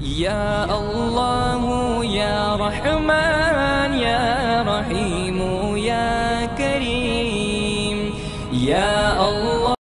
يا الله يا رحمن يا رحيم يا كريم يا الله